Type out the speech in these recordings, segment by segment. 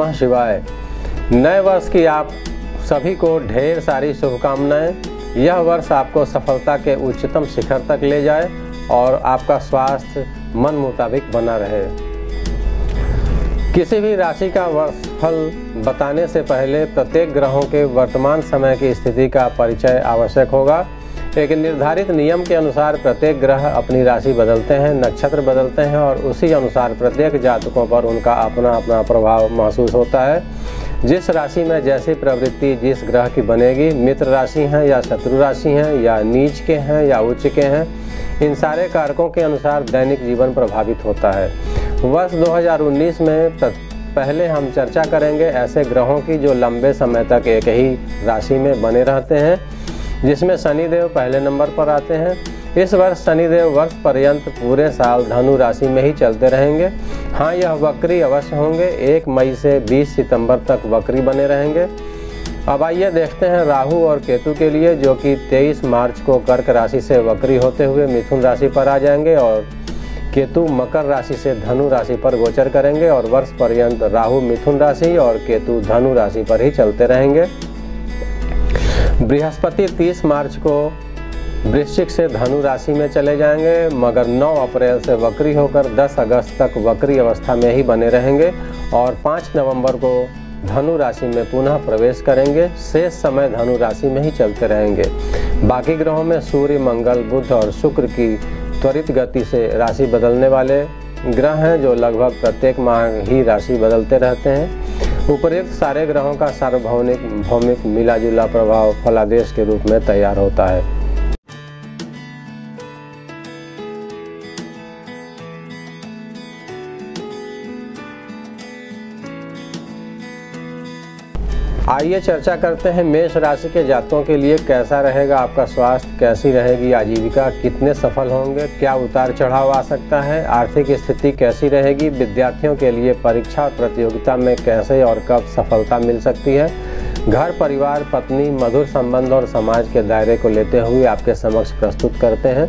नमः शिवाय। नए वर्ष की आप सभी को ढेर सारी शुभकामनाएँ। यह वर्ष आपको सफलता के उच्चतम शिखर तक ले जाए और आपका स्वास्थ्य मन मुताबिक बना रहे। किसी भी राशि का वर्ष फल बताने से पहले प्रत्येक ग्रहों के वर्तमान समय की स्थिति का परिचय आवश्यक होगा। एक निर्धारित नियम के अनुसार प्रत्येक ग्रह अपनी राशि बदलते हैं, नक्षत्र बदलते हैं और उसी अनुसार प्रत्येक जातकों पर उनका अपना अपना प्रभाव महसूस होता है। जिस राशि में जैसी प्रवृत्ति जिस ग्रह की बनेगी, मित्र राशि हैं या शत्रु राशि हैं या नीच के हैं या उच्च के हैं, इन सारे कारकों के अनुसार दैनिक जीवन प्रभावित होता है। वर्ष 2019 में पहले हम चर्चा करेंगे ऐसे ग्रहों की जो लंबे समय तक एक ही राशि में बने रहते हैं। जिसमें शनिदेव पहले नंबर पर आते हैं। इस वर्ष शनिदेव वर्ष पर्यंत पूरे साल धनु राशि में ही चलते रहेंगे। हाँ यह वक्री अवश्य होंगे। एक मई से 20 सितंबर तक वक्री बने रहेंगे। अब आइए देखते हैं राहु और केतु के लिए, जो कि 23 मार्च को कर्क राशि से वक्री होते हुए मिथुन राशि पर आ जाएँगे और केतु मकर राशि से धनु राशि पर गोचर करेंगे और वर्ष पर्यंत राहु मिथुन राशि और केतु धनु राशि पर ही चलते रहेंगे। बृहस्पति 30 मार्च को वृश्चिक से धनु राशि में चले जाएँगे, मगर 9 अप्रैल से वक्री होकर 10 अगस्त तक वक्री अवस्था में ही बने रहेंगे और 5 नवंबर को धनु राशि में पुनः प्रवेश करेंगे। शेष समय धनु राशि में ही चलते रहेंगे। बाकी ग्रहों में सूर्य, मंगल, बुध और शुक्र की त्वरित गति से राशि बदलने वाले ग्रह हैं, जो लगभग प्रत्येक माह ही राशि बदलते रहते हैं। उपयुक्त सारे ग्रहों का सार्वभौमिक भौमिक मिला जुला प्रभाव फलादेश के रूप में तैयार होता है। आइए चर्चा करते हैं मेष राशि के जातकों के लिए कैसा रहेगा, आपका स्वास्थ्य कैसी रहेगी, आजीविका कितने सफल होंगे, क्या उतार चढ़ाव आ सकता है, आर्थिक स्थिति कैसी रहेगी, विद्यार्थियों के लिए परीक्षा और प्रतियोगिता में कैसे और कब सफलता मिल सकती है? घर, परिवार, पत्नी, मधुर संबंध और समाज के दायरे को लेते हुए आपके समक्ष प्रस्तुत करते हैं।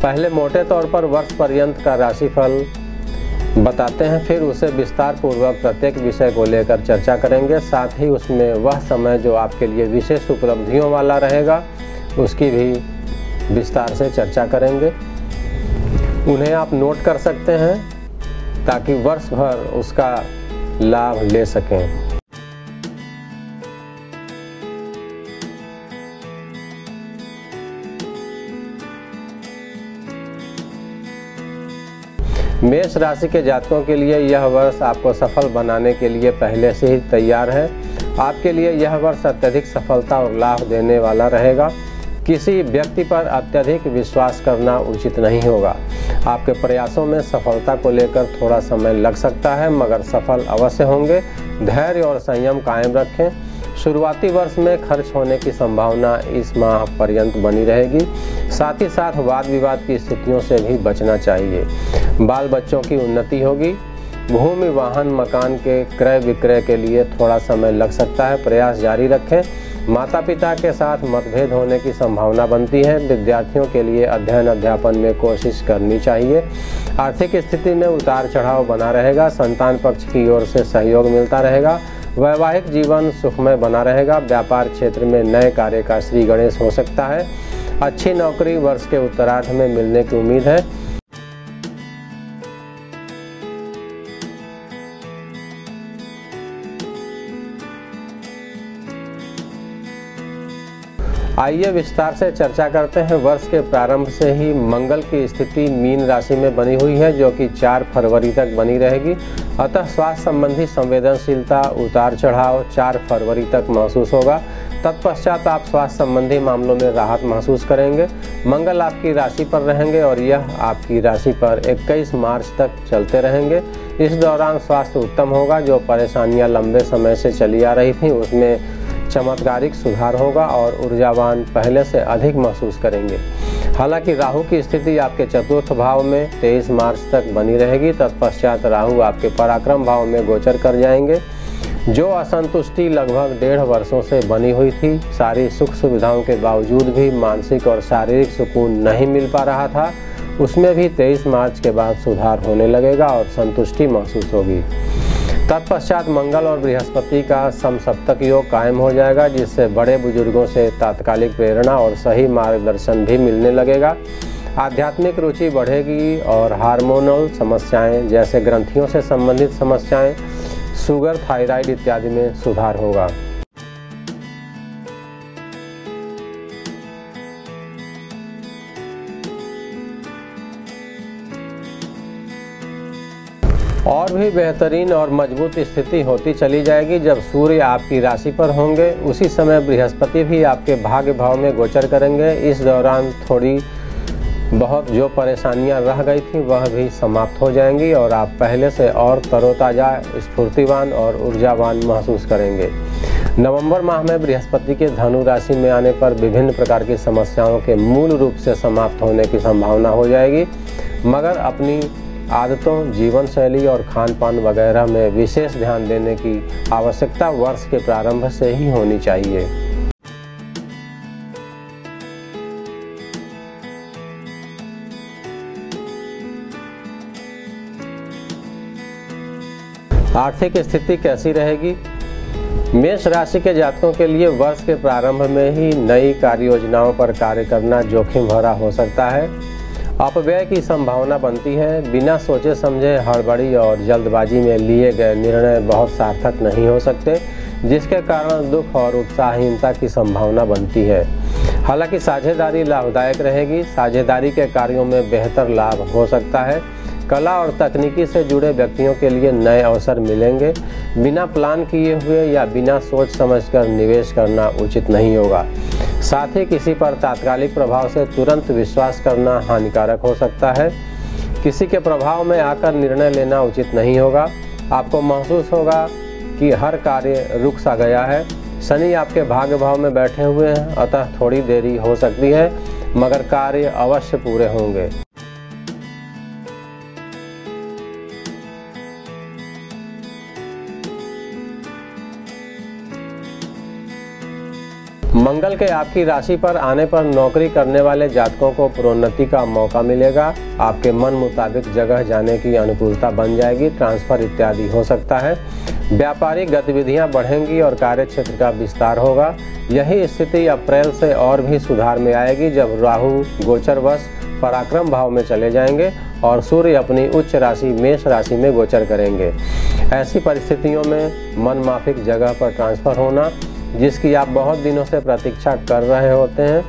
पहले मोटे तौर पर वर्ष पर्यंत का राशिफल बताते हैं, फिर उसे विस्तार पूर्वक प्रत्येक विषय को लेकर चर्चा करेंगे। साथ ही उसमें वह समय जो आपके लिए विशेष उपलब्धियों वाला रहेगा, उसकी भी विस्तार से चर्चा करेंगे। उन्हें आप नोट कर सकते हैं, ताकि वर्ष भर उसका लाभ ले सकें। मेष राशि के जातकों के लिए यह वर्ष आपको सफल बनाने के लिए पहले से ही तैयार है। आपके लिए यह वर्ष अत्यधिक सफलता और लाभ देने वाला रहेगा। किसी व्यक्ति पर अत्यधिक विश्वास करना उचित नहीं होगा। आपके प्रयासों में सफलता को लेकर थोड़ा समय लग सकता है, मगर सफल अवश्य होंगे। धैर्य और संयम कायम रखें। शुरुआती वर्ष में खर्च होने की संभावना इस माह पर्यंत बनी रहेगी। साथ ही साथ वाद विवाद की स्थितियों से भी बचना चाहिए। बाल बच्चों की उन्नति होगी। भूमि, वाहन, मकान के क्रय विक्रय के लिए थोड़ा समय लग सकता है। प्रयास जारी रखें। माता पिता के साथ मतभेद होने की संभावना बनती है। विद्यार्थियों के लिए अध्ययन अध्यापन में कोशिश करनी चाहिए। आर्थिक स्थिति में उतार चढ़ाव बना रहेगा। संतान पक्ष की ओर से सहयोग मिलता रहेगा। वैवाहिक जीवन सुखमय बना रहेगा। व्यापार क्षेत्र में नए कार्य का श्री गणेश हो सकता है। अच्छी नौकरी वर्ष के उत्तरार्ध में मिलने की उम्मीद है। आइए विस्तार से चर्चा करते हैं। वर्ष के प्रारंभ से ही मंगल की स्थिति मीन राशि में बनी हुई है, जो कि 4 फरवरी तक बनी रहेगी। अतः स्वास्थ्य संबंधी संवेदनशीलता उतार चढ़ाव 4 फरवरी तक महसूस होगा। तत्पश्चात आप स्वास्थ्य संबंधी मामलों में राहत महसूस करेंगे। मंगल आपकी राशि पर रहेंगे और यह आपकी राशि पर 21 मार्च तक चलते रहेंगे। इस दौरान स्वास्थ्य उत्तम होगा, जो परेशानियाँ लंबे समय से चली आ रही थी, उसमें चमत्कारिक सुधार होगा और ऊर्जावान पहले से अधिक महसूस करेंगे। हालाँकि राहु की स्थिति आपके चतुर्थ भाव में 23 मार्च तक बनी रहेगी, तत्पश्चात राहु आपके पराक्रम भाव में गोचर कर जाएँगे। जो असंतुष्टि लगभग डेढ़ वर्षों से बनी हुई थी, सारी सुख सुविधाओं के बावजूद भी मानसिक और शारीरिक सुकून नहीं मिल पा रहा था, उसमें भी 23 मार्च के बाद सुधार होने लगेगा और संतुष्टि महसूस होगी। तत्पश्चात मंगल और बृहस्पति का समसप्तक योग कायम हो जाएगा, जिससे बड़े बुज़ुर्गों से तात्कालिक प्रेरणा और सही मार्गदर्शन भी मिलने लगेगा। आध्यात्मिक रुचि बढ़ेगी और हार्मोनल समस्याएँ, जैसे ग्रंथियों से संबंधित समस्याएँ, शुगर, थायराइड इत्यादि में सुधार होगा। और भी बेहतरीन और मज़बूत स्थिति होती चली जाएगी जब सूर्य आपकी राशि पर होंगे। उसी समय बृहस्पति भी आपके भाग्य भाव में गोचर करेंगे। इस दौरान थोड़ी बहुत जो परेशानियाँ रह गई थी, वह भी समाप्त हो जाएँगी और आप पहले से और तरोताज़ा, स्फूर्तिवान और ऊर्जावान महसूस करेंगे। नवंबर माह में बृहस्पति के धनु राशि में आने पर विभिन्न प्रकार की समस्याओं के मूल रूप से समाप्त होने की संभावना हो जाएगी। मगर अपनी आदतों जीवन शैली और खान पान वगैरह में विशेष ध्यान देने की आवश्यकता वर्ष के प्रारंभ से ही होनी चाहिए। आर्थिक स्थिति कैसी रहेगी? मेष राशि के जातकों के लिए वर्ष के प्रारंभ में ही नई कार्य योजनाओं पर कार्य करना जोखिम भरा हो सकता है। अपव्यय की संभावना बनती है। बिना सोचे समझे हड़बड़ी और जल्दबाजी में लिए गए निर्णय बहुत सार्थक नहीं हो सकते, जिसके कारण दुख और उत्साहहीनता की संभावना बनती है। हालाँकि साझेदारी लाभदायक रहेगी। साझेदारी के कार्यों में बेहतर लाभ हो सकता है। कला और तकनीकी से जुड़े व्यक्तियों के लिए नए अवसर मिलेंगे। बिना प्लान किए हुए या बिना सोच समझकर निवेश करना उचित नहीं होगा। साथ ही किसी पर तात्कालिक प्रभाव से तुरंत विश्वास करना हानिकारक हो सकता है। किसी के प्रभाव में आकर निर्णय लेना उचित नहीं होगा। आपको महसूस होगा कि हर कार्य रुक सा गया है। शनि आपके भाग्य भाव में बैठे हुए हैं, अतः थोड़ी देरी हो सकती है, मगर कार्य अवश्य पूरे होंगे। मंगल के आपकी राशि पर आने पर नौकरी करने वाले जातकों को प्रोन्नति का मौका मिलेगा। आपके मन मुताबिक जगह जाने की अनुकूलता बन जाएगी, ट्रांसफ़र इत्यादि हो सकता है। व्यापारिक गतिविधियाँ बढ़ेंगी और कार्य क्षेत्र का विस्तार होगा। यही स्थिति अप्रैल से और भी सुधार में आएगी जब राहु गोचरवश पराक्रम भाव में चले जाएँगे और सूर्य अपनी उच्च राशि, मेष राशि में गोचर करेंगे। ऐसी परिस्थितियों में मन माफिक जगह पर ट्रांसफ़र होना जिसकी आप बहुत दिनों से प्रतीक्षा कर रहे होते हैं,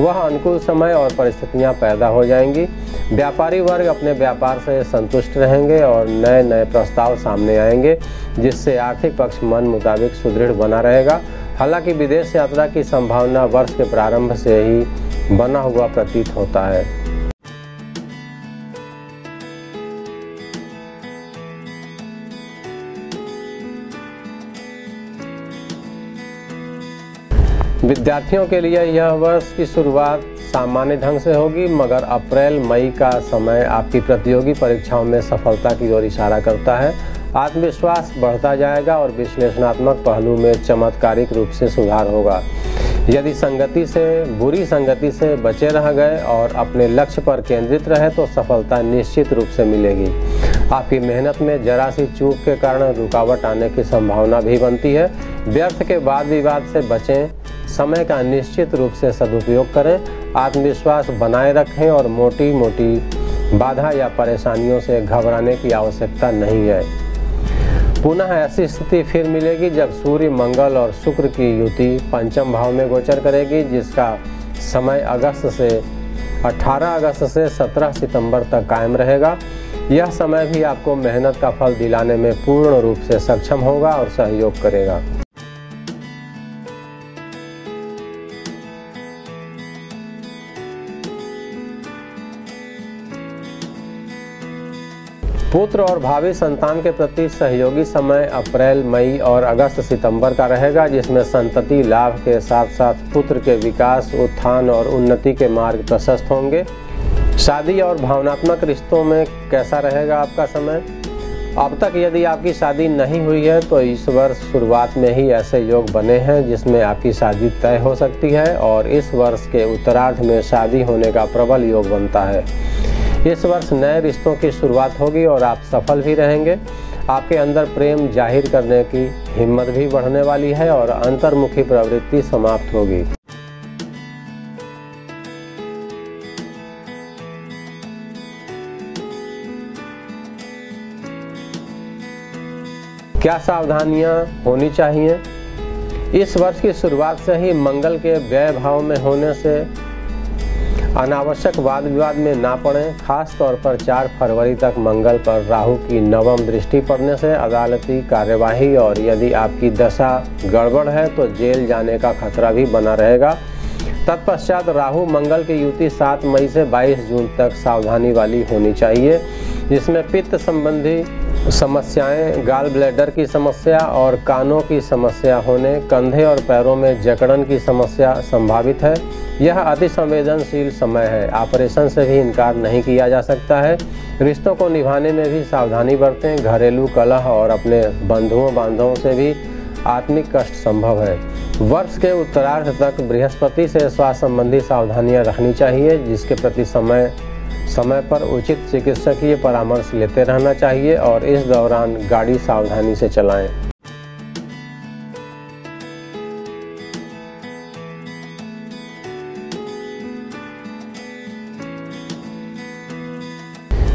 वह अनुकूल समय और परिस्थितियाँ पैदा हो जाएँगी। व्यापारी वर्ग अपने व्यापार से संतुष्ट रहेंगे और नए नए प्रस्ताव सामने आएँगे, जिससे आर्थिक पक्ष मन मुताबिक सुदृढ़ बना रहेगा। हालाँकि विदेश यात्रा की संभावना वर्ष के प्रारंभ से ही बना हुआ प्रतीत होता है। विद्यार्थियों के लिए यह वर्ष की शुरुआत सामान्य ढंग से होगी, मगर अप्रैल, मई का समय आपकी प्रतियोगी परीक्षाओं में सफलता की ओर इशारा करता है। आत्मविश्वास बढ़ता जाएगा और विश्लेषणात्मक पहलू में चमत्कारिक रूप से सुधार होगा। यदि संगति से, बुरी संगति से बचे रह गए और अपने लक्ष्य पर केंद्रित रहे तो सफलता निश्चित रूप से मिलेगी। आपकी मेहनत में जरा सी चूक के कारण रुकावट आने की संभावना भी बनती है। व्यर्थ के वाद विवाद से बचें समय का निश्चित रूप से सदुपयोग करें, आत्मविश्वास बनाए रखें और मोटी मोटी बाधा या परेशानियों से घबराने की आवश्यकता नहीं है। पुनः ऐसी स्थिति फिर मिलेगी जब सूर्य मंगल और शुक्र की युति पंचम भाव में गोचर करेगी, जिसका समय अगस्त से 18 अगस्त से 17 सितंबर तक कायम रहेगा। यह समय भी आपको मेहनत का फल दिलाने में पूर्ण रूप से सक्षम होगा और सहयोग करेगा। पुत्र और भावी संतान के प्रति सहयोगी समय अप्रैल, मई और अगस्त सितंबर का रहेगा, जिसमें संतति लाभ के साथ साथ पुत्र के विकास, उत्थान और उन्नति के मार्ग प्रशस्त होंगे। शादी और भावनात्मक रिश्तों में कैसा रहेगा आपका समय? अब तक यदि आपकी शादी नहीं हुई है तो इस वर्ष शुरुआत में ही ऐसे योग बने हैं, जिसमें आपकी शादी तय हो सकती है और इस वर्ष के उत्तरार्ध में शादी होने का प्रबल योग बनता है। इस वर्ष नए रिश्तों की शुरुआत होगी और आप सफल भी रहेंगे। आपके अंदर प्रेम ज़ाहिर करने की हिम्मत भी बढ़ने वाली है और अंतर्मुखी प्रवृत्ति समाप्त होगी। क्या सावधानियाँ होनी चाहिए? इस वर्ष की शुरुआत से ही मंगल के व्यय भाव में होने से अनावश्यक वाद विवाद में ना पड़े, खास तौर पर 4 फरवरी तक मंगल पर राहु की नवम दृष्टि पड़ने से अदालती कार्यवाही और यदि आपकी दशा गड़बड़ है तो जेल जाने का खतरा भी बना रहेगा। तत्पश्चात राहु मंगल की युति 7 मई से 22 जून तक सावधानी वाली होनी चाहिए, जिसमें पित्त संबंधी समस्याएँ गाल ब्लैडर की समस्या और कानों की समस्या होने, कंधे और पैरों में जकड़न की समस्या संभावित है। यह अति संवेदनशील समय है। ऑपरेशन से भी इनकार नहीं किया जा सकता है। रिश्तों को निभाने में भी सावधानी बरतें। घरेलू कलह और अपने बंधुओं बांधवों से भी आत्मिक कष्ट संभव है। वर्ष के उत्तरार्ध तक बृहस्पति से स्वास्थ्य संबंधी सावधानियाँ रखनी चाहिए, जिसके प्रति समय समय पर उचित चिकित्सकीय परामर्श लेते रहना चाहिए और इस दौरान गाड़ी सावधानी से चलाएँ।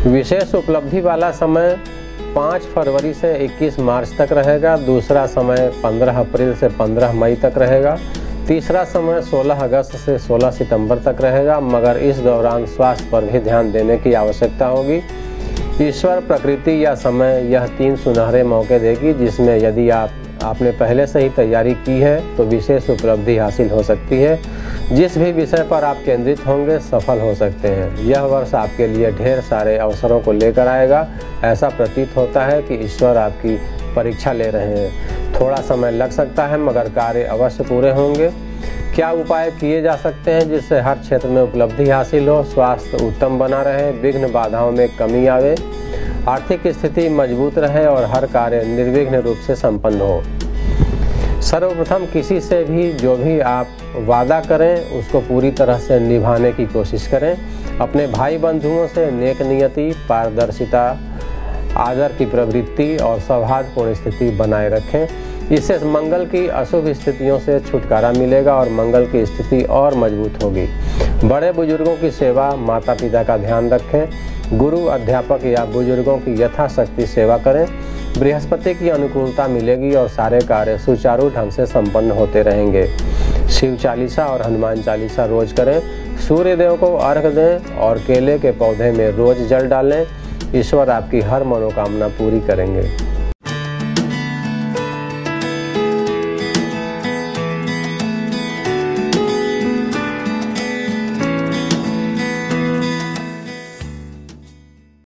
विशेष उपलब्धि वाला समय 5 फरवरी से 21 मार्च तक रहेगा, दूसरा समय 15 अप्रैल से 15 मई तक रहेगा। तीसरा समय 16 अगस्त से 16 सितंबर तक रहेगा, मगर इस दौरान स्वास्थ्य पर भी ध्यान देने की आवश्यकता होगी। ईश्वर, प्रकृति या समय, यह तीन सुनहरे मौके देगी, जिसमें यदि आप, आपने पहले से ही तैयारी की है तो विशेष उपलब्धि हासिल हो सकती है। जिस भी विषय पर आप केंद्रित होंगे, सफल हो सकते हैं। यह वर्ष आपके लिए ढेर सारे अवसरों को लेकर आएगा। ऐसा प्रतीत होता है कि ईश्वर आपकी परीक्षा ले रहे हैं। थोड़ा समय लग सकता है, मगर कार्य अवश्य पूरे होंगे। क्या उपाय किए जा सकते हैं जिससे हर क्षेत्र में उपलब्धि हासिल हो, स्वास्थ्य उत्तम बना रहे, विघ्न बाधाओं में कमी आवे, आर्थिक स्थिति मज़बूत रहे और हर कार्य निर्विघ्न रूप से संपन्न हो। सर्वप्रथम किसी से भी जो भी आप वादा करें, उसको पूरी तरह से निभाने की कोशिश करें। अपने भाई बंधुओं से नेक नियति, पारदर्शिता, आदर की प्रवृत्ति और सौहार्दपूर्ण स्थिति बनाए रखें। इससे मंगल की अशुभ स्थितियों से छुटकारा मिलेगा और मंगल की स्थिति और मज़बूत होगी। बड़े बुज़ुर्गों की सेवा माता पिता का ध्यान रखें। गुरु, अध्यापक या बुज़ुर्गों की यथाशक्ति सेवा करें। बृहस्पति की अनुकूलता मिलेगी और सारे कार्य सुचारू ढंग से संपन्न होते रहेंगे। शिव चालीसा और हनुमान चालीसा रोज करें। सूर्य देव को अर्घ दें और केले के पौधे में रोज जल डालें। ईश्वर आपकी हर मनोकामना पूरी करेंगे।